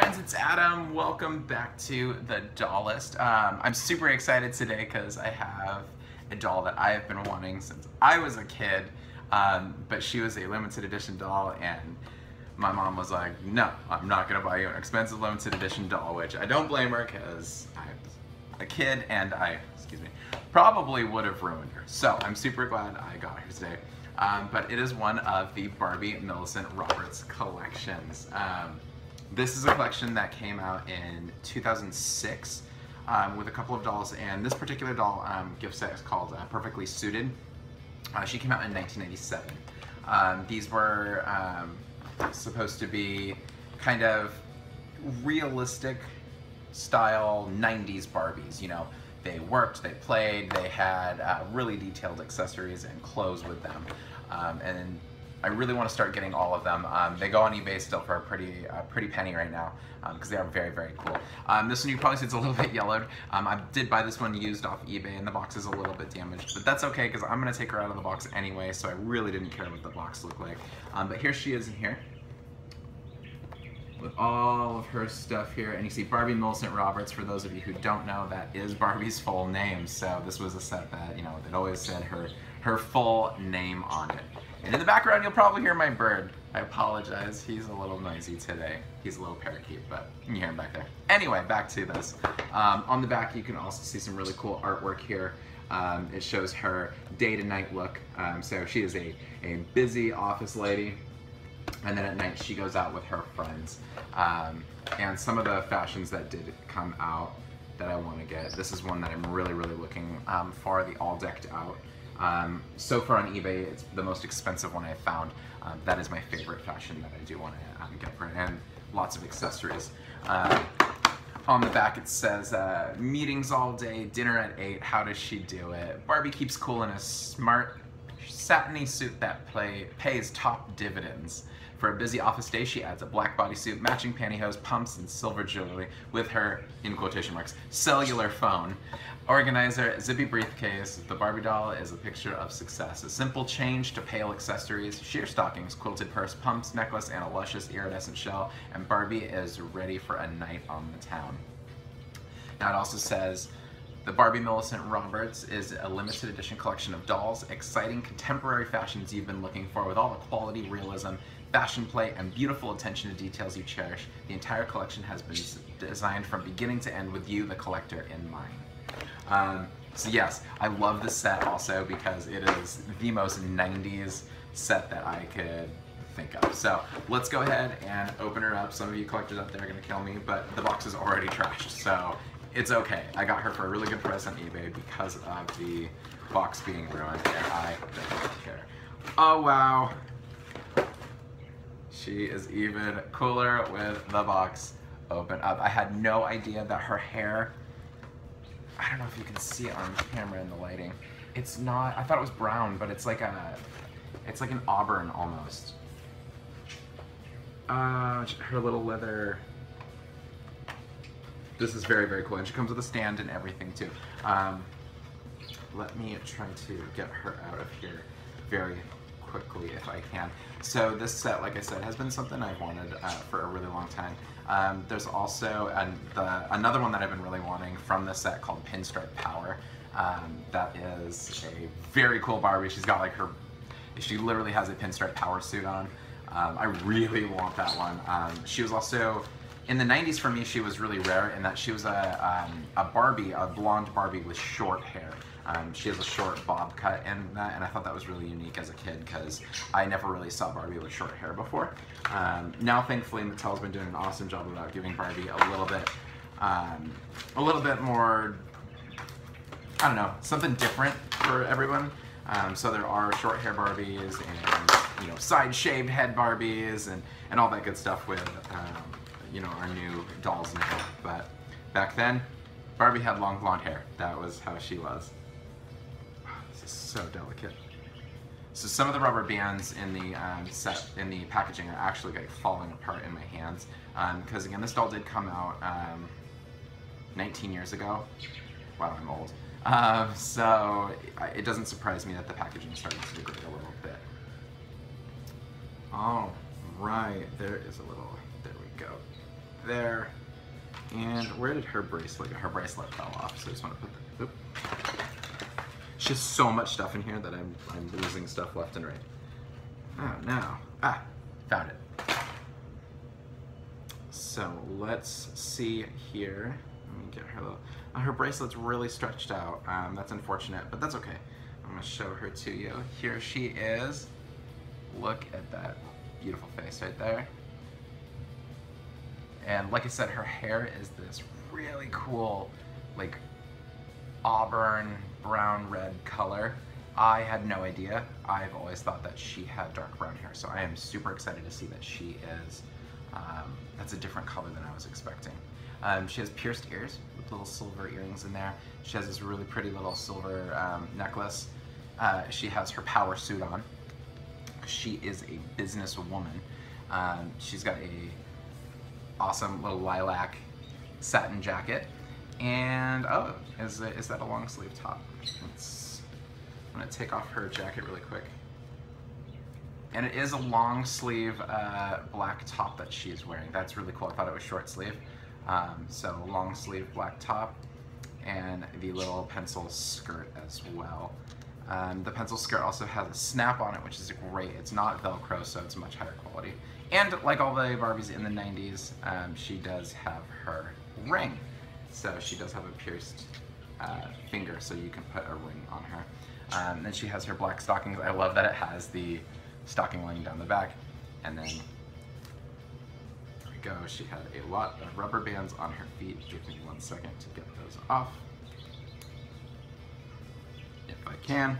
friends, it's Adam. Welcome back to the Dollist. Um, I'm super excited today because I have a doll that I have been wanting since I was a kid, um, but she was a limited edition doll and my mom was like, no, I'm not gonna buy you an expensive limited edition doll, which I don't blame her because I was a kid and I, excuse me, probably would have ruined her. So I'm super glad I got her today. Um, but it is one of the Barbie Millicent Roberts collections. Um, this is a collection that came out in 2006 um, with a couple of dolls, and this particular doll um, gift set is called uh, Perfectly Suited. Uh, she came out in 1997. Um, these were um, supposed to be kind of realistic style 90s Barbies, you know. They worked, they played, they had uh, really detailed accessories and clothes with them. Um, and I really want to start getting all of them. Um, they go on eBay still for a pretty pretty penny right now because um, they are very, very cool. Um, this one you probably see it's a little bit yellowed. Um, I did buy this one used off eBay and the box is a little bit damaged, but that's okay because I'm going to take her out of the box anyway, so I really didn't care what the box looked like. Um, but here she is in here with all of her stuff here. And you see Barbie Millicent Roberts, for those of you who don't know, that is Barbie's full name. So this was a set that, you know, it always said her, her full name on it. And in the background, you'll probably hear my bird. I apologize, he's a little noisy today. He's a little parakeet, but you can hear him back there. Anyway, back to this. Um, on the back, you can also see some really cool artwork here. Um, it shows her day to night look. Um, so she is a, a busy office lady and then at night she goes out with her friends. Um, and some of the fashions that did come out that I want to get, this is one that I'm really, really looking um, for, the all decked out. Um, so far on eBay, it's the most expensive one I've found. Um, that is my favorite fashion that I do want to um, get for it, and lots of accessories. Uh, on the back it says, uh, meetings all day, dinner at 8, how does she do it? Barbie keeps cool in a smart, satiny suit that play, pays top dividends. For a busy office day, she adds a black bodysuit, matching pantyhose, pumps, and silver jewelry with her, in quotation marks, cellular phone. Organizer, zippy briefcase, the Barbie doll is a picture of success. A simple change to pale accessories, sheer stockings, quilted purse, pumps, necklace, and a luscious iridescent shell, and Barbie is ready for a night on the town. Now it also says, the Barbie Millicent Roberts is a limited edition collection of dolls, exciting contemporary fashions you've been looking for with all the quality, realism, fashion play, and beautiful attention to details you cherish. The entire collection has been designed from beginning to end with you, the collector, in mind. Um, so yes, I love this set also because it is the most 90s set that I could think of. So let's go ahead and open her up. Some of you collectors out there are gonna kill me, but the box is already trashed, so it's okay. I got her for a really good price on eBay because of the box being ruined, and I don't care. Oh wow. She is even cooler with the box open up. I had no idea that her hair, I don't know if you can see it on camera in the lighting. It's not, I thought it was brown, but it's like a, it's like an auburn almost. Uh, her little leather this is very, very cool. And she comes with a stand and everything too. Um, let me try to get her out of here very quickly if I can. So this set, like I said, has been something I've wanted uh, for a really long time. Um, there's also the, another one that I've been really wanting from this set called Pinstripe Power. Um, that is a very cool Barbie. She's got like her, she literally has a pinstripe power suit on. Um, I really want that one. Um, she was also in the 90s for me she was really rare in that she was a, um, a Barbie, a blonde Barbie with short hair. Um, she has a short bob cut in that and I thought that was really unique as a kid because I never really saw Barbie with short hair before. Um, now thankfully Mattel's been doing an awesome job about giving Barbie a little bit, um, a little bit more, I don't know, something different for everyone. Um, so there are short hair Barbies and you know side shaved head Barbies and, and all that good stuff with um, you know, our new dolls now. But back then, Barbie had long blonde hair. That was how she was. this is so delicate. So some of the rubber bands in the um, set, in the packaging are actually like falling apart in my hands. Because um, again, this doll did come out um, 19 years ago. Wow, I'm old. Um, so it doesn't surprise me that the packaging is starting to degrade a little bit. Oh, right, there is a little there. And where did her bracelet go? Her bracelet fell off, so I just want to put that. Oop. She has so much stuff in here that I'm, I'm losing stuff left and right. Oh, no. Ah, found it. So let's see here. Let me get her little, uh, her bracelet's really stretched out. Um, that's unfortunate, but that's okay. I'm gonna show her to you. Here she is. Look at that beautiful face right there. And like I said, her hair is this really cool, like auburn, brown, red color. I had no idea. I've always thought that she had dark brown hair, so I am super excited to see that she is, um, that's a different color than I was expecting. Um, she has pierced ears with little silver earrings in there. She has this really pretty little silver um, necklace. Uh, she has her power suit on. She is a businesswoman. Um, she's got a awesome little lilac satin jacket. And, oh, is, is that a long sleeve top? Let's, I'm gonna take off her jacket really quick. And it is a long sleeve uh, black top that she's wearing. That's really cool. I thought it was short sleeve. Um, so long sleeve black top and the little pencil skirt as well. Um, the pencil skirt also has a snap on it, which is great. It's not Velcro, so it's much higher quality. And like all the Barbies in the 90s, um, she does have her ring. So she does have a pierced uh, finger, so you can put a ring on her. Um, then she has her black stockings. I love that it has the stocking laying down the back. And then, there we go. She had a lot of rubber bands on her feet. Give me one second to get those off. Can.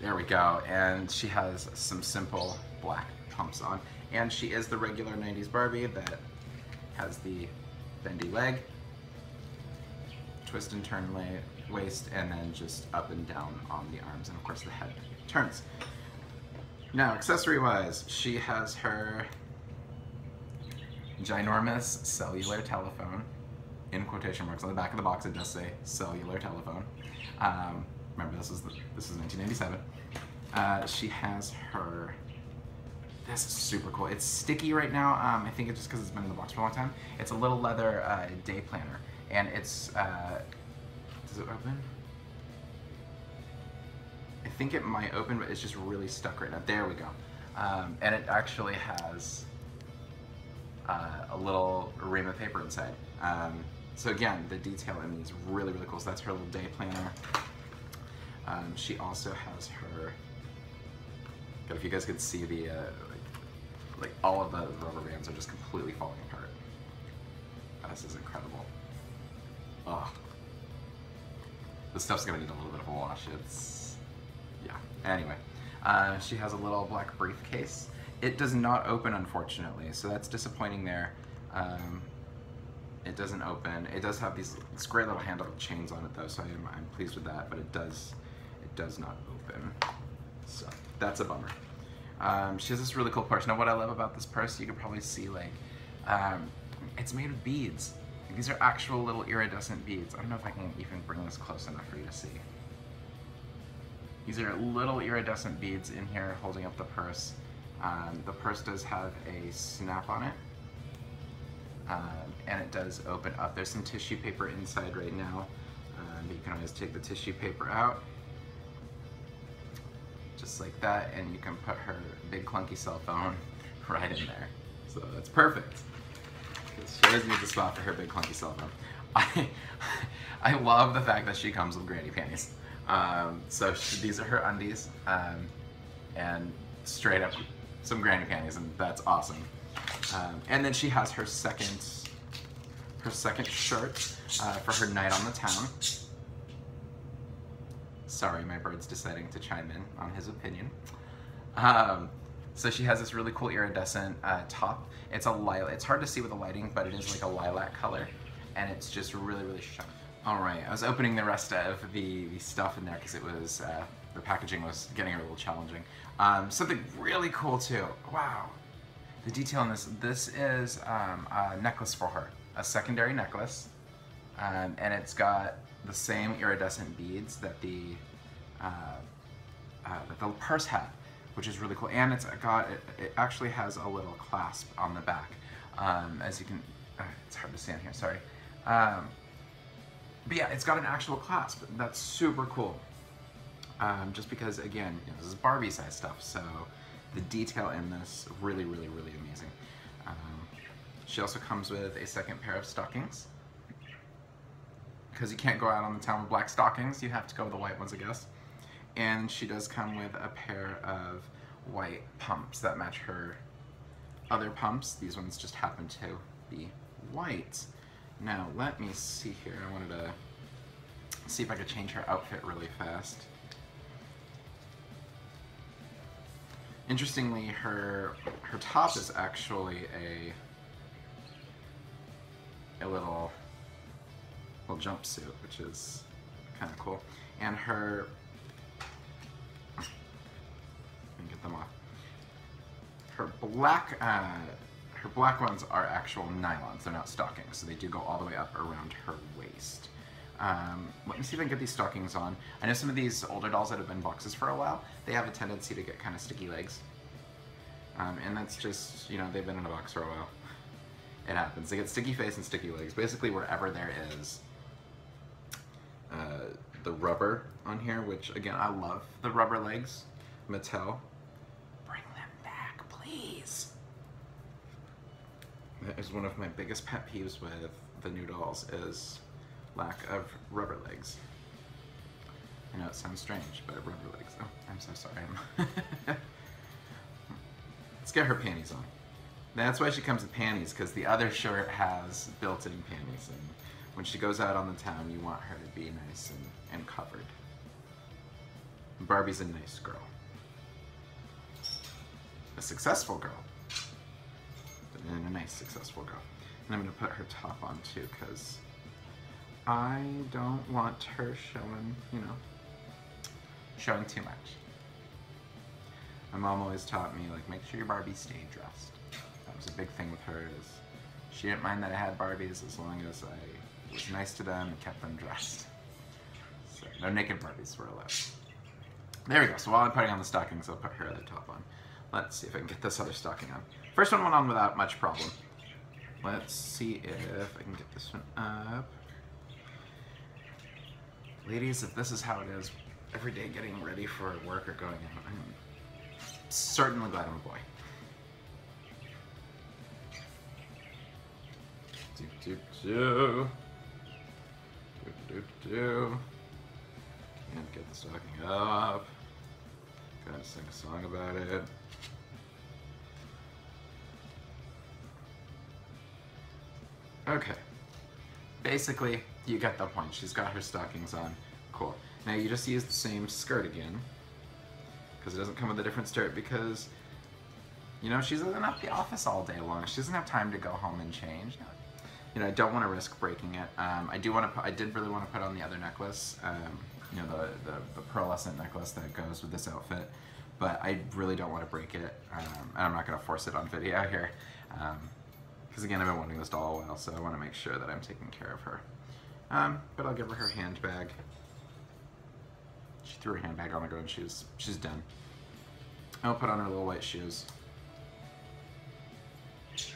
There we go. And she has some simple black pumps on. And she is the regular 90s Barbie that has the bendy leg, twist and turn waist, and then just up and down on the arms. And of course the head turns. Now, accessory-wise, she has her ginormous cellular telephone, in quotation marks. On the back of the box it does say cellular telephone. Um, remember, this is, the, this is 1997. Uh, she has her this is super cool. It's sticky right now. Um, I think it's just because it's been in the box for a long time. It's a little leather uh, day planner, and it's. Uh, does it open? I think it might open, but it's just really stuck right now. There we go. Um, and it actually has uh, a little ream of paper inside. Um, so again, the detail in these really, really cool. So that's her little day planner. Um, she also has her, God, if you guys could see the, uh, like all of the rubber bands are just completely falling apart. This is incredible. Oh. This stuff's gonna need a little bit of a wash. It's, yeah. Anyway, uh, she has a little black briefcase. It does not open, unfortunately, so that's disappointing there. Um, it doesn't open. It does have these great little handle chains on it though, so I'm, I'm pleased with that, but it does, it does not open. So that's a bummer. Um, she has this really cool purse. Now what I love about this purse, you can probably see like, um, it's made of beads. These are actual little iridescent beads. I don't know if I can even bring this close enough for you to see. These are little iridescent beads in here holding up the purse. Um, the purse does have a snap on it. Um, and it does open up. There's some tissue paper inside right now. Um, but you can always take the tissue paper out just like that, and you can put her big clunky cell phone right in there. So that's perfect. She always needs a spot for her big clunky cell phone. I, I love the fact that she comes with granny panties. Um, so she, these are her undies, um, and straight up some granny panties, and that's awesome. Um, and then she has her second, her second shirt uh, for her night on the town. Sorry, my bird's deciding to chime in on his opinion. Um, so she has this really cool iridescent uh, top. It's a lilac. It's hard to see with the lighting, but it is like a lilac color, and it's just really, really shiny. All right, I was opening the rest of the, the stuff in there because it was uh, the packaging was getting a little challenging. Um, something really cool too. Wow, the detail in this. This is um, a necklace for her, a secondary necklace, um, and it's got the same iridescent beads that the uh, uh, that the purse had, which is really cool. And it's got, it, it actually has a little clasp on the back. Um, as you can, uh, it's hard to see on here, sorry. Um, but yeah, it's got an actual clasp. That's super cool. Um, just because, again, you know, this is Barbie size stuff, so the detail in this really, really, really amazing. Um, she also comes with a second pair of stockings. Because you can't go out on the town with black stockings, you have to go with the white ones, I guess. And she does come with a pair of white pumps that match her other pumps. These ones just happen to be white. Now, let me see here. I wanted to see if I could change her outfit really fast. Interestingly, her her top is actually a a little little jumpsuit, which is kind of cool. And her get them off. Her black uh, her black ones are actual nylons. They're not stockings, so they do go all the way up around her waist. Um, let me see if I can get these stockings on. I know some of these older dolls that have been boxes for a while, they have a tendency to get kind of sticky legs. Um, and that's just, you know, they've been in a box for a while. It happens. They get sticky face and sticky legs. Basically, wherever there is uh, the rubber on here, which, again, I love the rubber legs. Mattel, bring them back, please. That is one of my biggest pet peeves with the new dolls is lack of rubber legs. I know it sounds strange, but rubber legs. Oh, I'm so sorry. Let's get her panties on. That's why she comes with panties, because the other shirt has built-in panties, and when she goes out on the town, you want her to be nice and, and covered. Barbie's a nice girl. A successful girl. And a nice, successful girl. And I'm going to put her top on, too, because I don't want her showing, you know, showing too much. My mom always taught me, like, make sure your Barbies stay dressed. That was a big thing with her, is she didn't mind that I had Barbies as long as I was nice to them and kept them dressed. So, no naked Barbies were allowed. There we go, so while I'm putting on the stockings, I'll put her other top on. Let's see if I can get this other stocking on. First one went on without much problem. Let's see if I can get this one up. Ladies, if this is how it is every day getting ready for work or going out, I'm certainly glad I'm a boy. Do, do, do. Do, do, do. Can't get the stocking up. Gotta sing a song about it. Okay. Basically, you get the point. She's got her stockings on. Cool. Now you just use the same skirt again. Because it doesn't come with a different skirt because, you know, she's in up the office all day long. She doesn't have time to go home and change. You know, I don't want to risk breaking it. Um, I do want to I did really want to put on the other necklace. Um, you know, the, the, the, pearlescent necklace that goes with this outfit. But I really don't want to break it. Um, and I'm not going to force it on video here. Because um, again, I've been wanting this doll a while, so I want to make sure that I'm taking care of her. Um, but I'll give her her handbag. She threw her handbag on the ground. She's she's done. I'll put on her little white shoes. She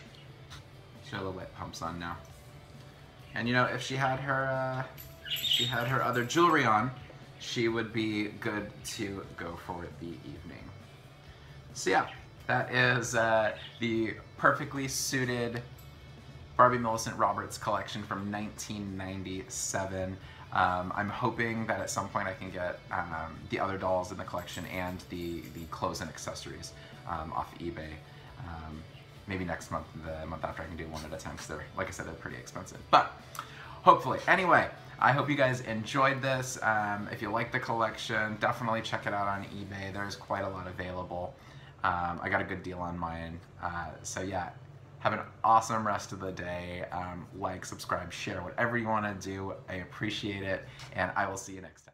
got little white pumps on now. And you know, if she had her, uh, she had her other jewelry on, she would be good to go for the evening. So yeah, that is uh, the perfectly suited Barbie Millicent Roberts collection from 1997. Um, I'm hoping that at some point I can get um, the other dolls in the collection and the, the clothes and accessories um, off eBay. Um, maybe next month, the month after I can do one at a time because they're, like I said, they're pretty expensive. But hopefully. Anyway, I hope you guys enjoyed this. Um, if you like the collection, definitely check it out on eBay. There's quite a lot available. Um, I got a good deal on mine. Uh, so yeah, have an awesome rest of the day. Um, like, subscribe, share, whatever you want to do. I appreciate it, and I will see you next time.